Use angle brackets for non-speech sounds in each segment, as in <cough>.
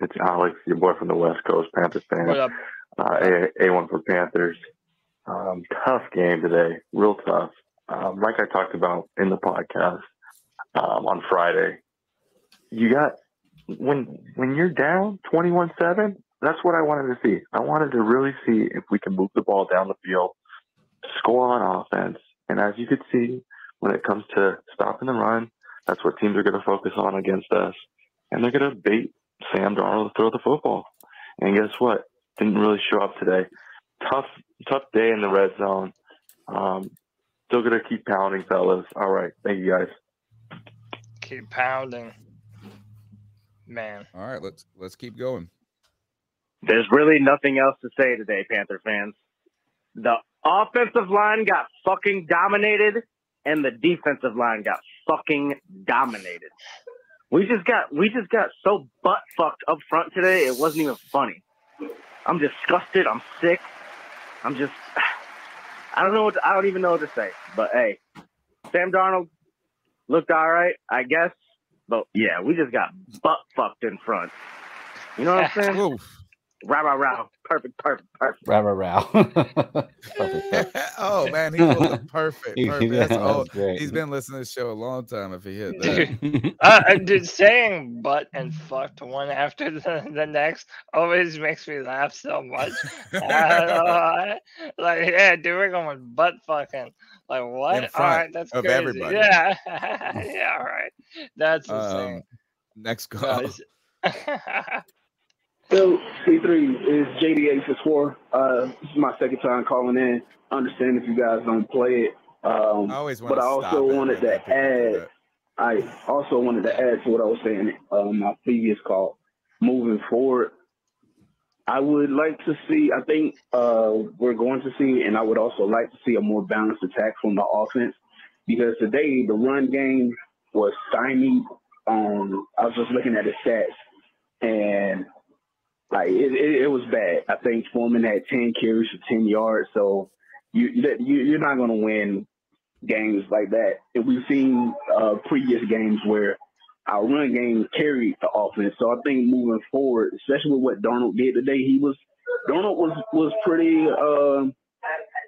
It's Alex, your boy from the West Coast, Panthers fan. What up? Uh, A one for Panthers. Um, tough game today, real tough. Um, like I talked about in the podcast um, on Friday, you got when when you're down twenty one seven. That's what I wanted to see. I wanted to really see if we can move the ball down the field, score on offense, and as you could see, when it comes to stopping the run, that's what teams are going to focus on against us, and they're going to bait Sam Darnold to throw the football. And guess what? Didn't really show up today. Tough, tough day in the red zone. Um, still gonna keep pounding, fellas. All right, thank you guys. Keep pounding. Man. All right, let's let's keep going. There's really nothing else to say today, Panther fans. The offensive line got fucking dominated, and the defensive line got fucking dominated. We just got we just got so butt fucked up front today. It wasn't even funny. I'm disgusted. I'm sick. I'm just <sighs> I don't know what to, I don't even know what to say. But hey, Sam Darnold looked all right, I guess. But yeah, we just got butt fucked in front. You know what I'm <laughs> saying? Rah rah rah. Perfect, perfect, perfect. Row, row, row. Perfect, perfect. oh man, he pulled the <laughs> perfect. Yeah, perfect. That's that old. He's been listening to the show a long time. If he hit <laughs> that, Dude, uh, uh, dude, saying butt and fucked one after the, the next always makes me laugh so much. I don't know why. like, yeah, dude, we're going butt fucking. Like, what? In front right, that's of crazy. everybody. Yeah, <laughs> yeah, all right. That's um, insane. next call. So C3 is JD864. Uh, this is my second time calling in. I understand if you guys don't play it. Um, I always but I also wanted to add, I also wanted to add to what I was saying on my previous call. Moving forward, I would like to see, I think uh, we're going to see, and I would also like to see a more balanced attack from the offense because today the run game was stymied. Um, I was just looking at the stats and like it, it, it was bad. I think Foreman had 10 carries for 10 yards. So you, you you're not going to win games like that. And we've seen uh, previous games where our run game carried the offense. So I think moving forward, especially with what Darnold did today, he was Darnold was was pretty uh,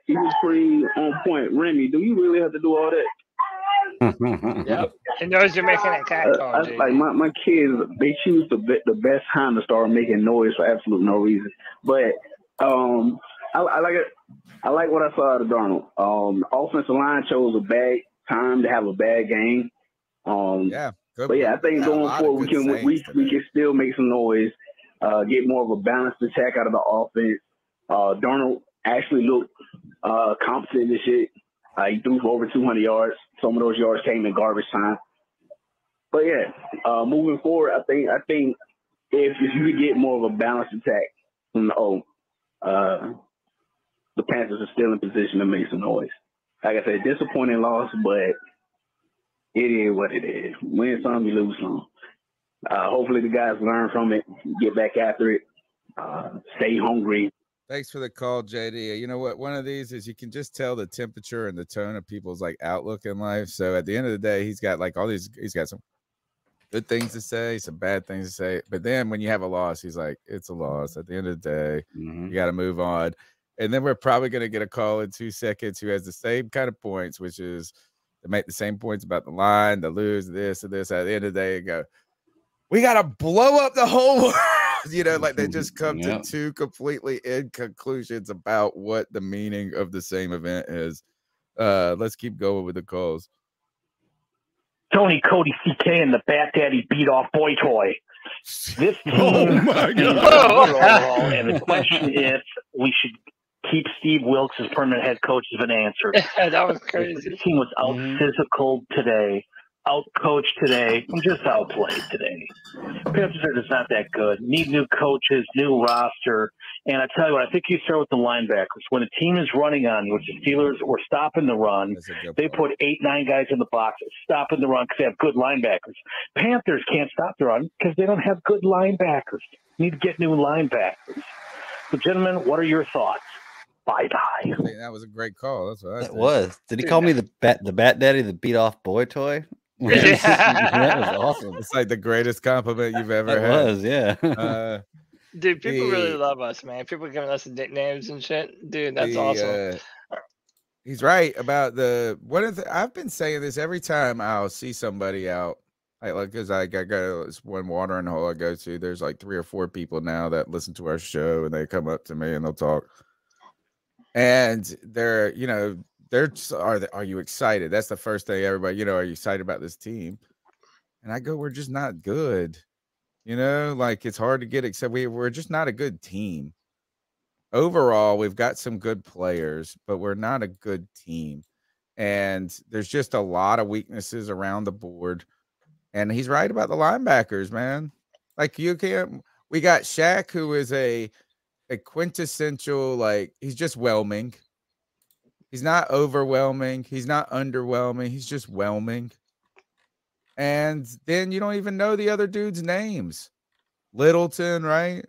he was pretty on point. Remy, do you really have to do all that? Yep. <laughs> He knows you're making a cat Uh, call, I, like my, my kids, they choose the be- the best time to start making noise for absolute no reason. But um, I, I like it. I like what I saw out of Darnold. Um, offensive line chose a bad time to have a bad game. Um, Yeah, good. but yeah, I think going forward we can we, sayings we can still make some noise, uh, get more of a balanced attack out of the offense. Uh, Darnold actually looked uh, competent this shit. Uh, he threw for over 200 yards. Some of those yards came in garbage time. But yeah, uh, moving forward, I think I think if, if you get more of a balanced attack from the O, uh, the Panthers are still in position to make some noise. Like I said, disappointing loss, but it is what it is. Win some, you lose some. Uh, hopefully, the guys learn from it, get back after it, uh, stay hungry. Thanks for the call, JD. You know what? One of these is you can just tell the temperature and the tone of people's like outlook in life. So at the end of the day, he's got like all these. He's got some good things to say, some bad things to say. But then when you have a loss, he's like, "It's a loss." At the end of the day, Mhm. you got to move on. And then we're probably going to get a call in two seconds who has the same kind of points, which is to make the same points about the line, the lose, this and this. At the end of the day, and go, we got to blow up the whole <laughs> world. <laughs> You know, like they just come Yeah. to two completely in conclusions about what the meaning of the same event is. Uh, let's keep going with the calls. Tony, Cody, CK, and the Bat Daddy beat off Boy Toy. This <laughs> team Oh my is God. overall, <laughs> and the question if we should keep Steve Wilks as permanent head coach has been answered. that was crazy. This team was out Mhm. physical today, out coached today, and just outplayed today. Panthers are just not that good. Need new coaches, new roster. And I tell you what, I think you start with the linebackers. When a team is running on you, which the Steelers were stopping the run, That's a good they point. put eight, nine guys in the box, stopping the run because they have good linebackers. Panthers can't stop the run because they don't have good linebackers. Need to get new linebackers. So, gentlemen, what are your thoughts? Bye bye. That was a great call. That's what I That was. Did he call me the bat the bat daddy the beat off boy toy? <laughs> that was <laughs> awesome. It's like the greatest compliment you've ever That had. was, yeah. Uh, Dude, people really love us, man. People giving us nicknames and shit. Dude, that's the, awesome. uh, he's right about the one of the. I've been saying this every time I'll see somebody out. I like because I got, got this one watering hole I go to. There's like three or four people now that listen to our show and they come up to me and they'll talk. And they're, you know, they're are they, are you excited? That's the first thing everybody, you know, are you excited about this team? And I go, we're just not good. You know, like it's hard to get except we we're just not a good team overall we've got some good players but we're not a good team and there's just a lot of weaknesses around the board and he's right about the linebackers man like you can't we got Shaq who is a a quintessential like he's just whelming he's not overwhelming he's not underwhelming he's just whelming and then you don't even know the other dudes names littleton right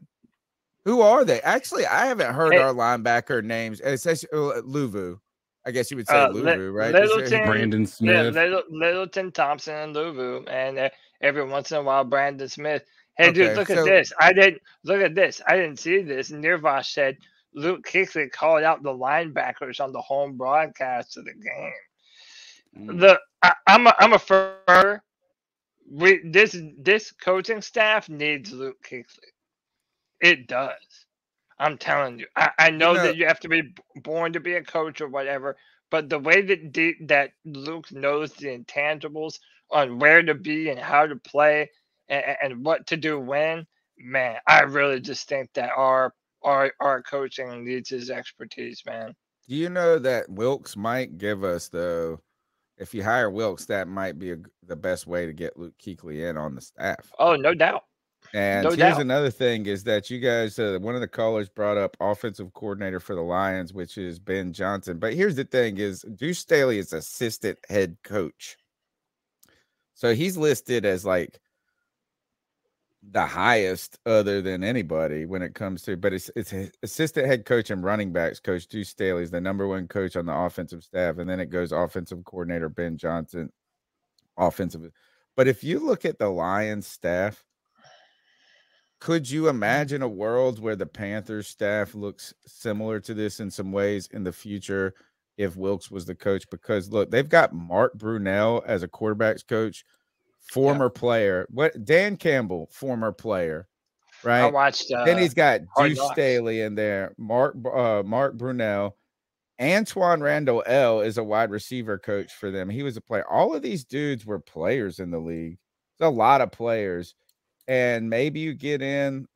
who are they? Actually, I haven't heard Hey. our linebacker names. It's actually uh, Luvu. I guess you would say Uh, Li- Luvu, right? Littleton- Brandon Smith. Little, Littleton Thompson and Luvu, and uh, every once in a while Brandon Smith. Hey, dude, look so- at this. I didn't look at this. I didn't see this. Nirvash said Luke Kuechly called out the linebackers on the home broadcast of the game. Mm. The I, I'm a, I'm a fur. We this this coaching staff needs Luke Kuechly. It does. I'm telling you. I, I know know- that you have to be born to be a coach or whatever, but the way that D, that Luke knows the intangibles on where to be and how to play and, and what to do when, man, I really just think that our our our coaching needs his expertise, man. Do you know that Wilks might give us though? If you hire Wilks, that might be a the best way to get Luke Kuechly in on the staff. Oh, no doubt. And No here's doubt. another thing: is that you guys, uh, one of the callers brought up offensive coordinator for the Lions, which is Ben Johnson. But here's the thing: is Deuce Staley is assistant head coach, so he's listed as like the highest other than anybody when it comes to. But it's it's assistant head coach and running backs coach Deuce Staley is the number one coach on the offensive staff, and then it goes offensive coordinator Ben Johnson, offensive. But if you look at the Lions staff could you mm-hmm. imagine a world where the Panthers staff looks similar to this in some ways in the future if Wilks was the coach? Because look, they've got Mark Brunell as a quarterbacks coach, former player. What Dan Campbell, former player, right? I watched. Uh, then he's got Deuce Knocks. Staley in there, Mark uh, Mark Brunell. Antwaan Randle El is a wide receiver coach for them. He was a player. All of these dudes were players in the league. There's a lot of players. And maybe you get in.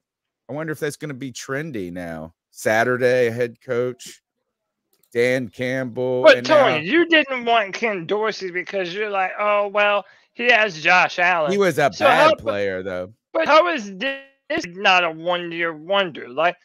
I wonder if that's going to be trendy now. Saturday head coach, Dan Campbell. But Tony, now- you didn't want Ken Dorsey because you're like, oh well, he has Josh Allen. he was a So bad co- player, though. But how is this not a one year wonder? Like,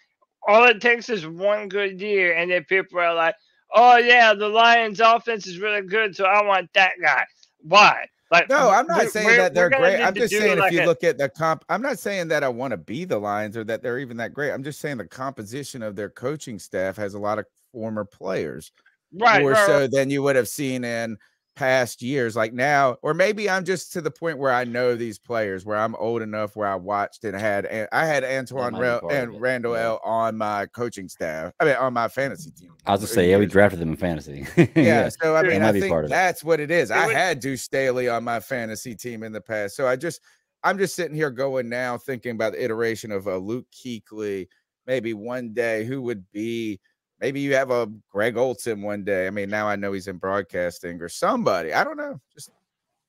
all it takes is one good year, and then people are like, oh, yeah, the Lions' offense is really good, so I want that guy. Why? Like, No, I'm not saying that they're great. I'm just saying like if you a- look at the comp, I'm not saying that I want to be the Lions or that they're even that great. I'm just saying the composition of their coaching staff has a lot of former players. right, more right, so right. than you would have seen in past years like now or maybe i'm just to the point where i know these players where i'm old enough where i watched and had and i had antoine Rel- and randall yeah. l on my coaching staff i mean on my fantasy team I was gonna say, yeah, we drafted them in fantasy. <laughs> yeah, so i mean i think part of it. that's what it is It i would- had Deuce Staley on my fantasy team in the past so i just i'm just sitting here going now thinking about the iteration of a Luke Kuechly maybe one day who would be maybe you have a Greg Olsen one day. I mean, now I know he's in broadcasting or somebody. I don't know. Just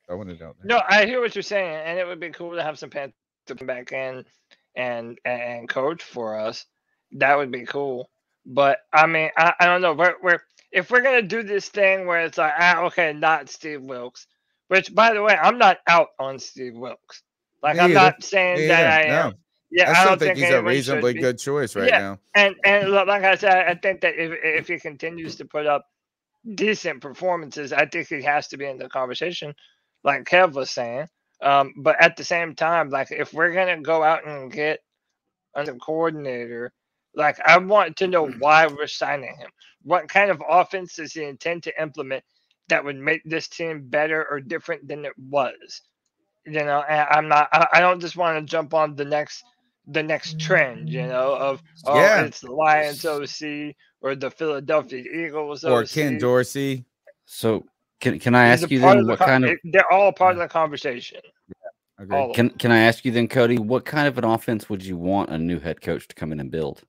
I want to know. No, I hear what you're saying, and it would be cool to have some Panthers come back in and and coach for us. That would be cool. But I mean, I, I don't know. We're, we're if we're gonna do this thing where it's like, ah, okay, not Steve Wilks. Which, by the way, I'm not out on Steve Wilks. Like, Me I'm either. not saying Me that I am. No, Yeah, I I, still don't think, he's a reasonably good choice right Yeah. now. And and like I said, I think that if if he continues to put up decent performances, I think he has to be in the conversation, like Kev was saying. Um, but at the same time, like if we're gonna go out and get a coordinator, like I want to know why we're signing him. What kind of offense does he intend to implement that would make this team better or different than it was. You know, and I'm not. I, I don't just want to jump on the next the next trend. You know, of oh, Yeah. it's the Lions OC or the Philadelphia Eagles Or OC. Ken Dorsey. So can can I ask you then of the what kind of They're all part of the conversation. Okay. Can can I ask you then, Cody? What kind of an offense would you want a new head coach to come in and build?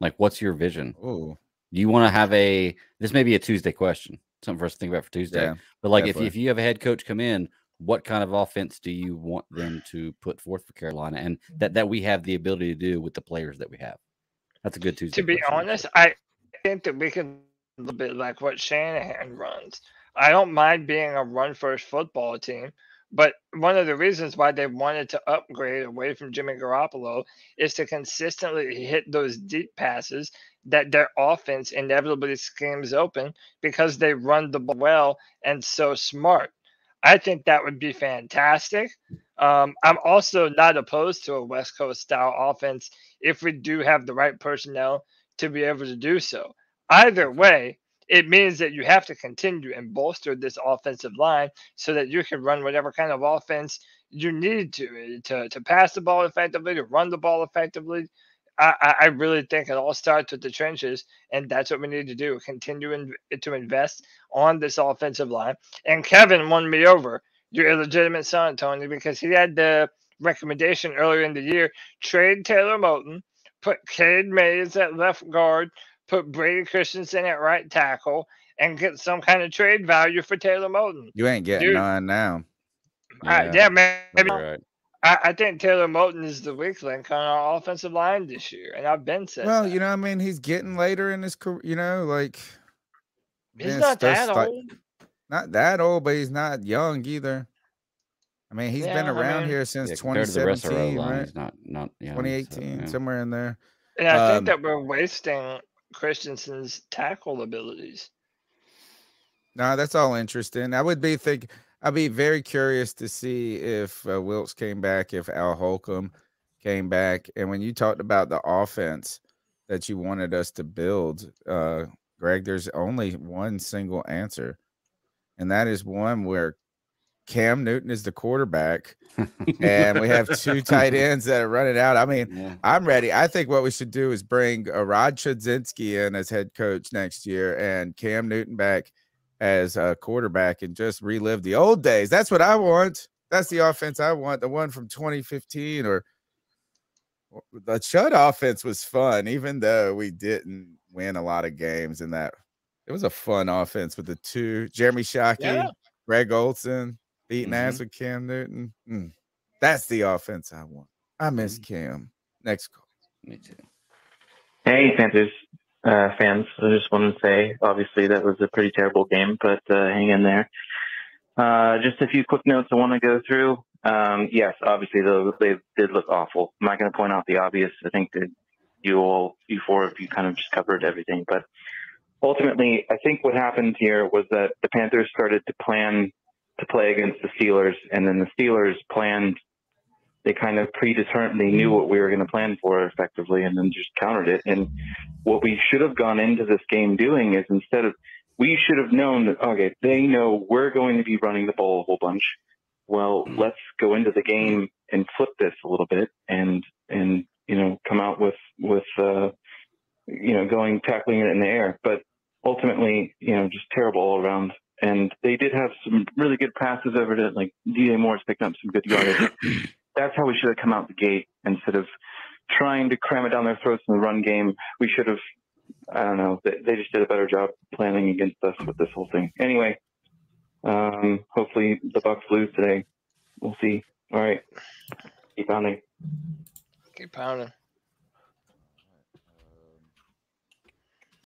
Like, what's your vision? Ooh, Do you want to have a? This may be a Tuesday question, something for us to think about for Tuesday. yeah. But like, if if you have a head coach come in, what kind of offense do you want them to put forth for Carolina, and that that we have the ability to do with the players that we have? That's a good Tuesday. to be question. honest, I think that we can a little bit like what Shanahan runs. I don't mind being a run first football team, but one of the reasons why they wanted to upgrade away from Jimmy Garoppolo is to consistently hit those deep passes that their offense inevitably schemes open because they run the ball well and so smart. I think that would be fantastic. Um, I'm also not opposed to a West Coast style offense if we do have the right personnel to be able to do so. Either way, it means that you have to continue and bolster this offensive line so that you can run whatever kind of offense you need to to, to pass the ball effectively, to run the ball effectively. I, I- really think it all starts with the trenches, and that's what we need to do. Continue in, to invest on this offensive line. And Kevin won me over, your illegitimate son, Tony, because he had the recommendation earlier in the year trade Taylor Moton, put Cade Mays at left guard, put Brady Christensen at right tackle, and get some kind of trade value for Taylor Moton. You ain't getting Dude. none now. Yeah, yeah man. You're right. I, I think Taylor Moton is the weak link on our offensive line this year, and I've been saying Well, that. you know, I mean, he's getting later in his career. You know, like he's yeah, not starts that like- old. not that old, but he's not young either. I mean, he's been Yeah, I around mean- here since Yeah, compared to the rest of our 2017, line, right? he's not not young, so, 2018, yeah. somewhere in there. And I Um, think that we're wasting Christensen's tackle abilities. No, that's all interesting. I would be think I'd be very curious to see if uh, Wilks came back, if Al Holcomb came back, and when you talked about the offense that you wanted us to build, uh, Greg, there's only one single answer, and that is one where Cam Newton is the quarterback, and we have two <laughs> tight ends that are running out. I mean, Yeah. I'm ready. I think what we should do is bring uh, Rob Chudzinski in as head coach next year and Cam Newton back as a quarterback and just relive the old days. That's what I want. That's the offense I want. The one from 2015 or or- the Chud offense was fun, even though we didn't win a lot of games in that. It was a fun offense with the two Jeremy Shockey, Yeah. Greg Olsen, beating ass Mm-hmm. with Cam Newton. Mm. That's the offense I want. I miss Mm-hmm. Cam. Next call. Me too. Hey, Panthers uh, fans. I just wanted to say, obviously, that was a pretty terrible game, but uh, hang in there. Uh, just a few quick notes I want to go through. Um, yes, obviously, they did look awful. I'm not going to point out the obvious. I think that you all, you four of you kind of just covered everything. But ultimately, I think what happened here was that the Panthers started to plan to play against the Steelers, and then the Steelers planned they kind of predetermined they knew what we were going to plan for effectively and then just countered it and what we should have gone into this game doing is instead of we should have known that okay they know we're going to be running the ball a whole bunch. Well let's go into the game and flip this a little bit and and you know come out with with uh you know going tackling it in the air. But ultimately you know just terrible all around. And they did have some really good passes over to like DJ Moore's picked up some good yardage. <clears throat> That's how we should have come out the gate instead of trying to cram it down their throats in the run game. We should have, I don't know, they, they just did a better job planning against us with this whole thing. Anyway, um, hopefully the Bucks lose today. We'll see. All right, keep pounding. Keep pounding.